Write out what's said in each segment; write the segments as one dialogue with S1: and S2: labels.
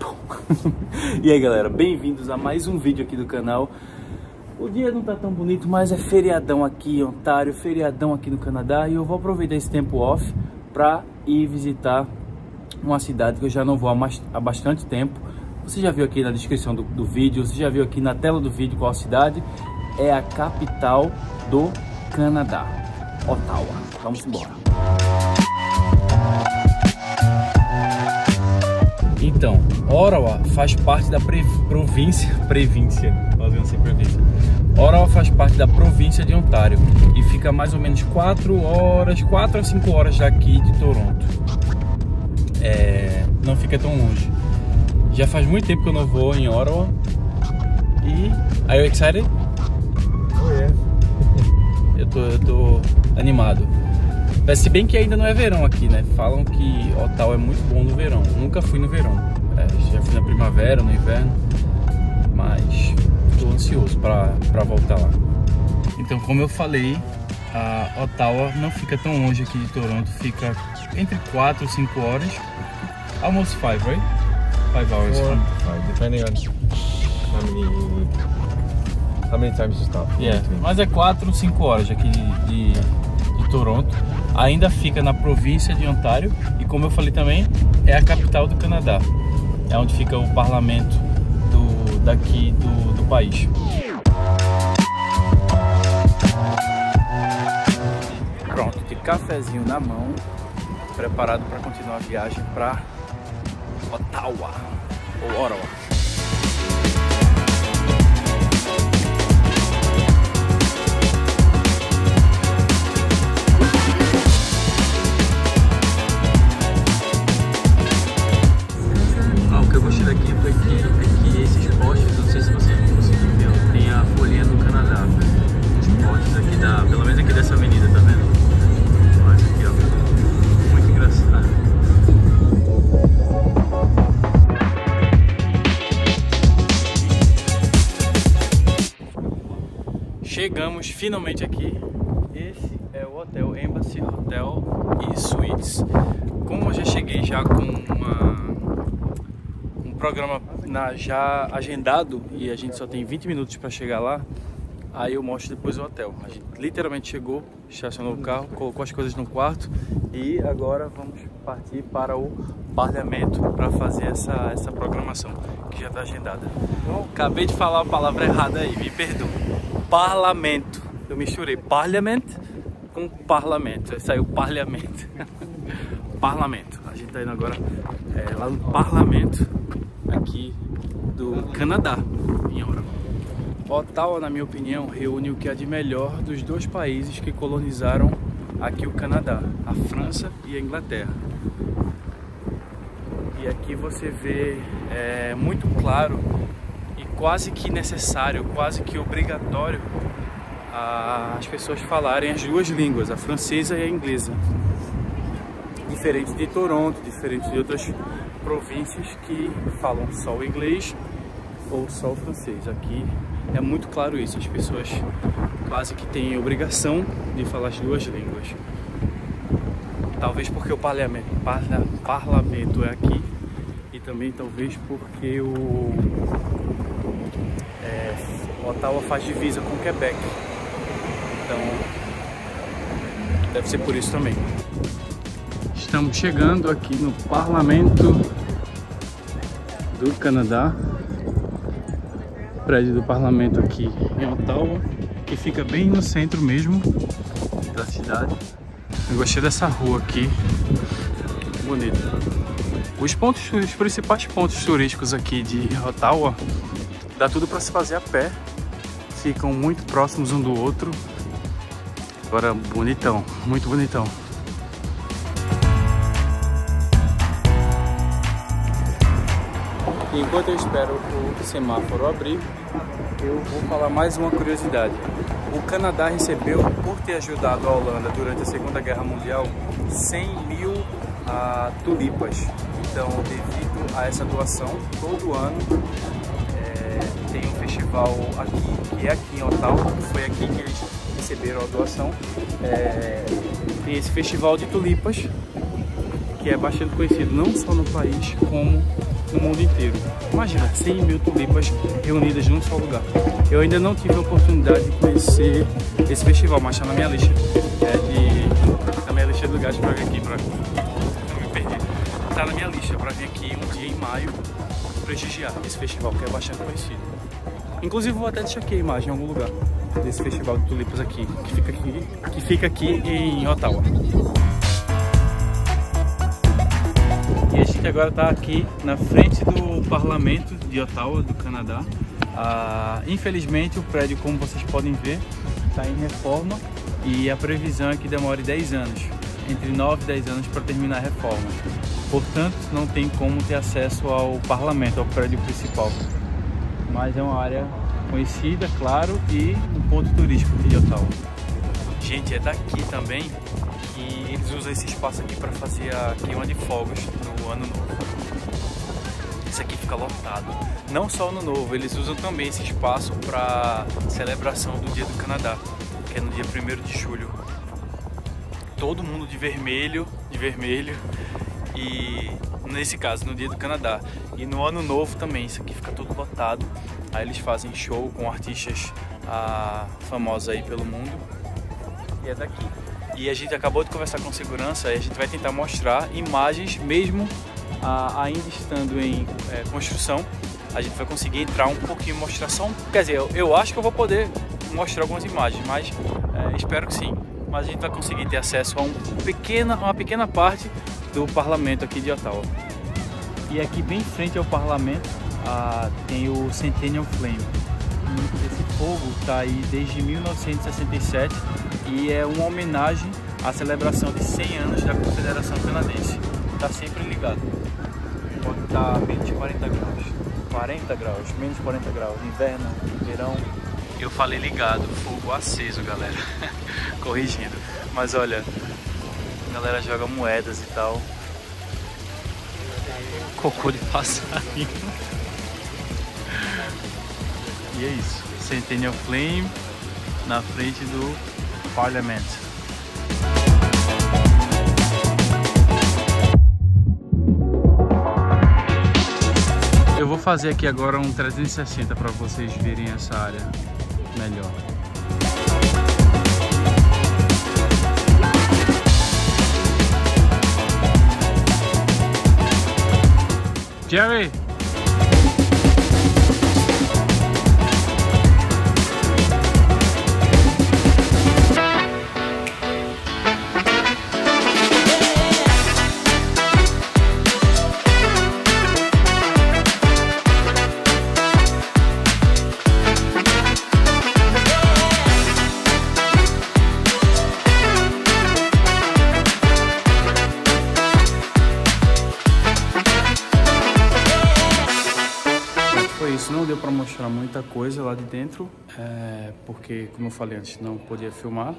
S1: e aí galera, bem-vindos a mais um vídeo aqui do canal. O dia não tá tão bonito, mas é feriadão aqui em Ontário, feriadão aqui no Canadá. E eu vou aproveitar esse tempo off pra ir visitar uma cidade que eu já não vou há, bastante tempo. Você já viu aqui na descrição do, do vídeo, você já viu aqui na tela do vídeo qual cidade? É a capital do Canadá, Ottawa. Vamos embora. Então, Ottawa faz parte da província, província, assim, província. Ottawa faz parte da província de Ontário e fica mais ou menos 4 horas, 4 a 5 horas daqui de Toronto. É, não fica tão longe. Já faz muito tempo que eu não vou em Ottawa. E are you excited?
S2: Oh yeah.
S1: eu tô, eu tô animado. Se bem que ainda não é verão aqui, né? Falam que Ottawa é muito bom no verão. Nunca fui no verão. É, já fui na primavera, no inverno. Mas estou ansioso para voltar lá. Então, como eu falei, a Ottawa não fica tão longe aqui de Toronto. Fica entre 4 e 5 horas. Almost 5, right? 5 hours.
S2: Four, five, depending on how many, how many times you stop.
S1: Yeah. Mas é 4 ou 5 horas aqui de, de Toronto ainda fica na província de Ontário e como eu falei também é a capital do Canadá é onde fica o parlamento do, daqui do, do país. Pronto de cafezinho na mão preparado para continuar a viagem para Ottawa ou Ottawa finalmente aqui. Esse é o hotel Embassy Hotel e Suites. Como eu já cheguei já com uma, um programa na, já agendado e a gente só tem 20 minutos para chegar lá, aí eu mostro depois o hotel. A gente literalmente chegou, estacionou o carro, colocou as coisas no quarto e agora vamos partir para o parlamento para fazer essa, essa programação que já está agendada. Acabei de falar a palavra errada aí, me perdoe parlamento. Eu misturei parlamento com parlamento. Saiu parlamento. parlamento. A gente tá indo agora é, lá no parlamento aqui do Canadá, em Ottawa. Ottawa, na minha opinião, reúne o que há de melhor dos dois países que colonizaram aqui o Canadá, a França e a Inglaterra. E aqui você vê é, muito claro quase que necessário, quase que obrigatório as pessoas falarem as duas línguas, a francesa e a inglesa. Diferente de Toronto, diferente de outras províncias que falam só o inglês ou só o francês. Aqui é muito claro isso, as pessoas quase que têm obrigação de falar as duas línguas. Talvez porque o parlamento, parlamento é aqui e também talvez porque o é, Ottawa faz divisa com Quebec. Então, deve ser por isso também. Estamos chegando aqui no Parlamento do Canadá. Prédio do Parlamento aqui em Ottawa, que fica bem no centro mesmo da cidade. Eu gostei dessa rua aqui, bonita. Os pontos, os principais pontos turísticos aqui de Ottawa Dá tudo para se fazer a pé. Ficam muito próximos um do outro. Agora bonitão, muito bonitão. Enquanto eu espero o semáforo abrir, eu vou falar mais uma curiosidade. O Canadá recebeu, por ter ajudado a Holanda durante a Segunda Guerra Mundial, 100 mil uh, tulipas. Então, devido a essa doação, todo ano tem um festival aqui, que é aqui em Ottawa, foi aqui que eles receberam a doação. É, tem esse festival de tulipas que é bastante conhecido não só no país, como no mundo inteiro. Imagina, 100 mil tulipas reunidas num só lugar. Eu ainda não tive a oportunidade de conhecer esse festival, mas está na minha lista. É de, na minha lista de lugares para vir aqui, para não me perder. Está na minha lista para vir aqui um dia em maio prestigiar esse festival, que é bastante conhecido. Inclusive vou até deixar aqui a imagem em algum lugar desse festival de tulipas aqui, que fica aqui, que fica aqui em Ottawa. E a gente agora está aqui na frente do parlamento de Ottawa, do Canadá. Ah, infelizmente o prédio, como vocês podem ver, está em reforma e a previsão é que demore 10 anos, entre 9 e 10 anos para terminar a reforma. Portanto, não tem como ter acesso ao parlamento, ao prédio principal. Mas é uma área conhecida, claro, e um ponto turístico Ottawa. Gente, é daqui também que eles usam esse espaço aqui para fazer a queima de fogos no ano novo. Isso aqui fica lotado. Não só ano novo, eles usam também esse espaço para celebração do Dia do Canadá, que é no dia 1 de julho. Todo mundo de vermelho, de vermelho e nesse caso no dia do Canadá e no ano novo também isso aqui fica tudo lotado aí eles fazem show com artistas ah, famosos aí pelo mundo. E é daqui. E a gente acabou de conversar com segurança e a gente vai tentar mostrar imagens mesmo ah, ainda estando em é, construção. A gente vai conseguir entrar um pouquinho mostrar só um, quer dizer eu, eu acho que eu vou poder mostrar algumas imagens mas é, espero que sim. Mas a gente vai conseguir ter acesso a um pequena, uma pequena parte do parlamento aqui de Ottawa. E aqui bem em frente ao parlamento ah, tem o Centennial Flame. Esse fogo está aí desde 1967 e é uma homenagem à celebração de 100 anos da Confederação Canadense. Está sempre ligado. Pode estar tá menos de 40 graus. 40 graus, menos de 40 graus, inverno, verão. Eu falei ligado, fogo aceso, galera. Corrigindo. Mas olha, a galera joga moedas e tal. Cocô de passarinho. E é isso. Centennial Flame na frente do parlamento. Eu vou fazer aqui agora um 360 para vocês verem essa área melhor. Jerry! Não deu para mostrar muita coisa lá de dentro, é, porque, como eu falei antes, não podia filmar,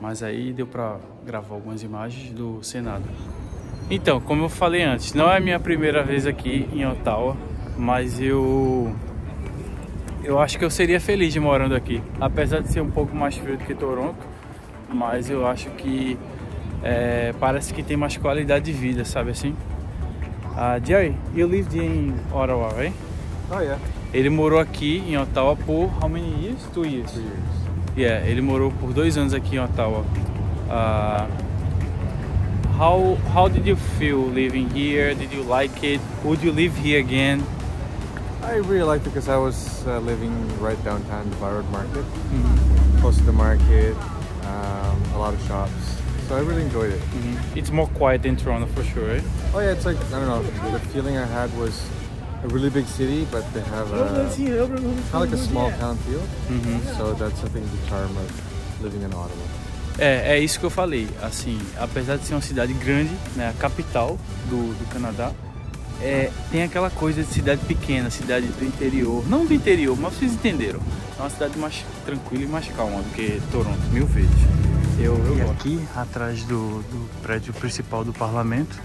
S1: mas aí deu para gravar algumas imagens do Senado. Então, como eu falei antes, não é a minha primeira vez aqui em Ottawa, mas eu eu acho que eu seria feliz morando aqui, apesar de ser um pouco mais frio do que Toronto, mas eu acho que é, parece que tem mais qualidade de vida, sabe assim? Uh, Jerry, you lived in Ottawa, right?
S2: Oh yeah.
S1: Ele morou aqui em Ottawa por how many years? Two years.
S2: Two years.
S1: Yeah, ele morou por dois anos aqui em Ottawa. Uh, how how did you feel living here? Did you like it? Would you live here again?
S2: I really liked it because I was uh, living right downtown the Byroad Market, mm -hmm. close to the market, um, a lot of shops. So I really enjoyed it.
S1: Mm -hmm. It's more quiet in Toronto for sure, right?
S2: Oh yeah, it's like I don't know. The feeling I had was a really big city, but they have a, kind of like a small town feel.
S1: Uhum.
S2: So that's I think the charm of living in Ottawa.
S1: É, é isso que eu falei. Assim, apesar de ser uma cidade grande, né, a capital do, do Canadá, é, tem aquela coisa de cidade pequena, cidade do interior. Não do interior, mas vocês entenderam. É uma cidade mais tranquila e mais calma do que Toronto, mil vezes. Eu, eu e aqui, atrás do, do prédio principal do parlamento,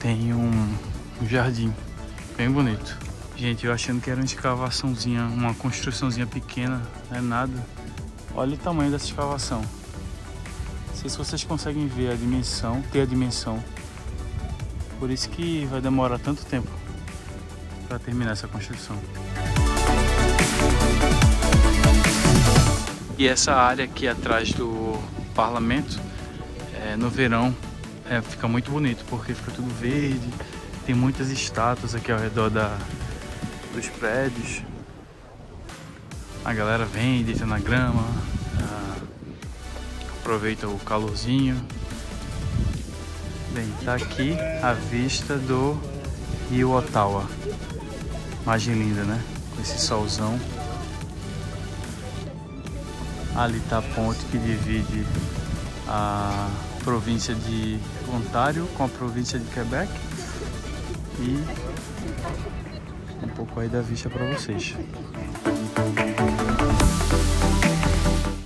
S1: tem um, um jardim bem bonito. Gente, eu achando que era uma escavaçãozinha, uma construçãozinha pequena, não é nada. Olha o tamanho dessa escavação. Não sei se vocês conseguem ver a dimensão, ter a dimensão. Por isso que vai demorar tanto tempo para terminar essa construção. E essa área aqui atrás do parlamento, é, no verão, é, fica muito bonito porque fica tudo verde, tem muitas estátuas aqui ao redor da, dos prédios. A galera vem, deita na grama, ah, aproveita o calorzinho. Bem, tá aqui a vista do Rio Ottawa. Imagem linda, né? Com esse solzão. Ali tá a ponte que divide a província de Ontário com a província de Quebec. E um pouco aí da vista para vocês.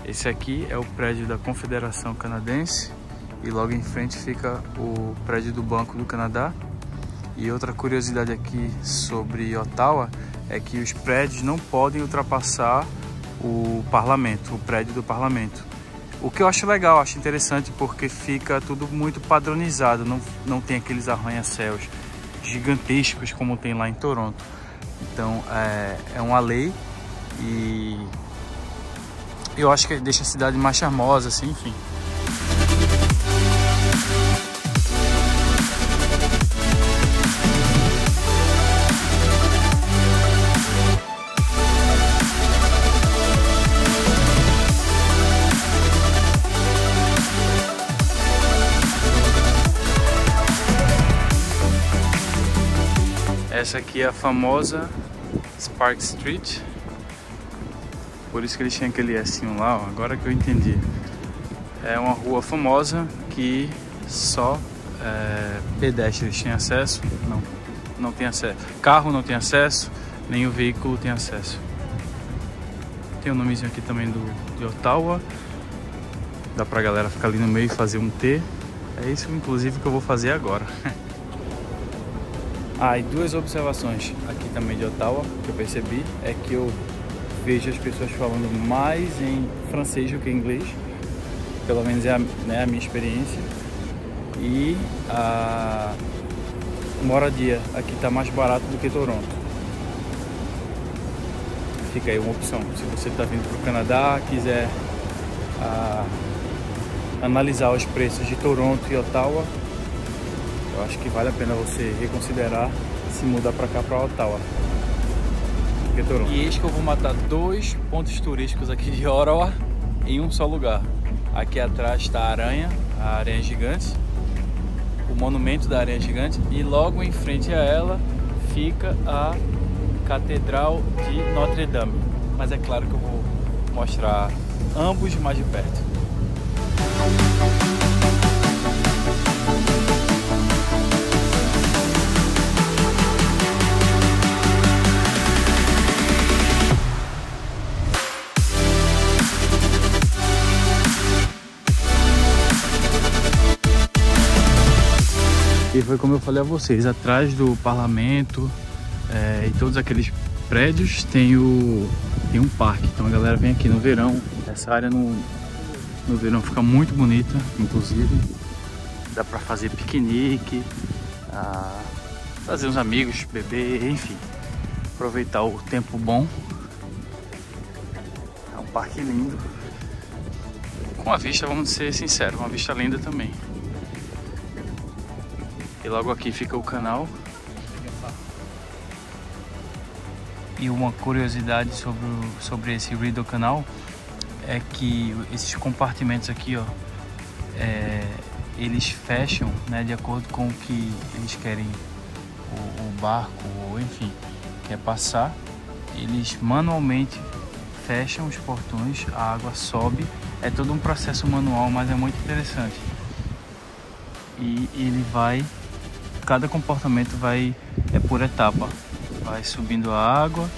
S1: Esse aqui é o prédio da Confederação Canadense e logo em frente fica o prédio do Banco do Canadá. E outra curiosidade aqui sobre Ottawa é que os prédios não podem ultrapassar o parlamento, o prédio do parlamento. O que eu acho legal, acho interessante porque fica tudo muito padronizado, não, não tem aqueles arranha-céus gigantescos como tem lá em Toronto. Então é, é uma lei e eu acho que deixa a cidade mais charmosa, assim, enfim. Essa aqui é a famosa Spark Street, por isso que eles tinham aquele S lá, ó, agora que eu entendi. É uma rua famosa que só é, pedestres têm acesso, não, não tem acesso. Carro não tem acesso, nem o veículo tem acesso. Tem o um nomezinho aqui também do, de Ottawa. Dá pra galera ficar ali no meio e fazer um T. É isso, inclusive, que eu vou fazer agora. ah, e duas observações aqui também de Ottawa que eu percebi é que eu vejo as pessoas falando mais em francês do que em inglês, pelo menos é a, né, a minha experiência. E a moradia aqui está mais barato do que Toronto. Fica aí uma opção. Se você está vindo para o Canadá, quiser a, analisar os preços de Toronto e Ottawa, acho que vale a pena você reconsiderar se mudar para cá para Ottawa. E eis que eu vou matar dois pontos turísticos aqui de Ottawa em um só lugar. Aqui atrás está a aranha, a aranha gigante, o monumento da aranha gigante e logo em frente a ela fica a Catedral de Notre Dame. Mas é claro que eu vou mostrar ambos mais de perto. Foi como eu falei a vocês, atrás do parlamento é, e todos aqueles prédios tem, o, tem um parque. Então a galera vem aqui no verão. Essa área no, no verão fica muito bonita, inclusive. Dá para fazer piquenique, ah, fazer uns amigos, beber, enfim. Aproveitar o tempo bom. É um parque lindo. Com a vista, vamos ser sinceros, uma vista linda também. E logo aqui fica o canal. E uma curiosidade sobre, sobre esse Riddle Canal é que esses compartimentos aqui, ó, é, eles fecham, né, de acordo com o que eles querem o, o barco ou enfim quer passar. Eles manualmente fecham os portões, a água sobe. É todo um processo manual, mas é muito interessante. E ele vai cada comportamento vai é por etapa. Vai subindo a água,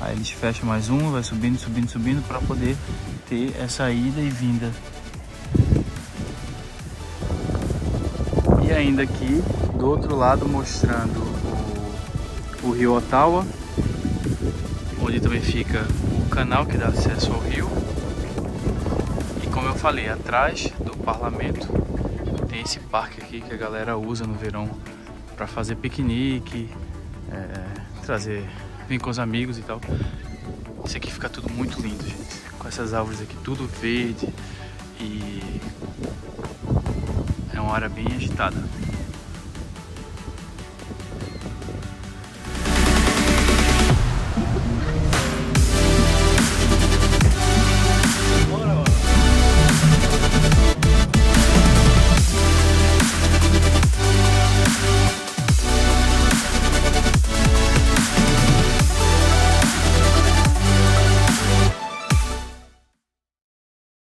S1: aí eles fecham mais um, vai subindo, subindo, subindo para poder ter essa ida e vinda. E ainda aqui do outro lado mostrando o, o rio Ottawa, onde também fica o canal que dá acesso ao rio. E como eu falei, atrás do parlamento tem esse parque aqui que a galera usa no verão para fazer piquenique, é, trazer, vir com os amigos e tal. Isso aqui fica tudo muito lindo, gente. Com essas árvores aqui, tudo verde e é uma hora bem agitada.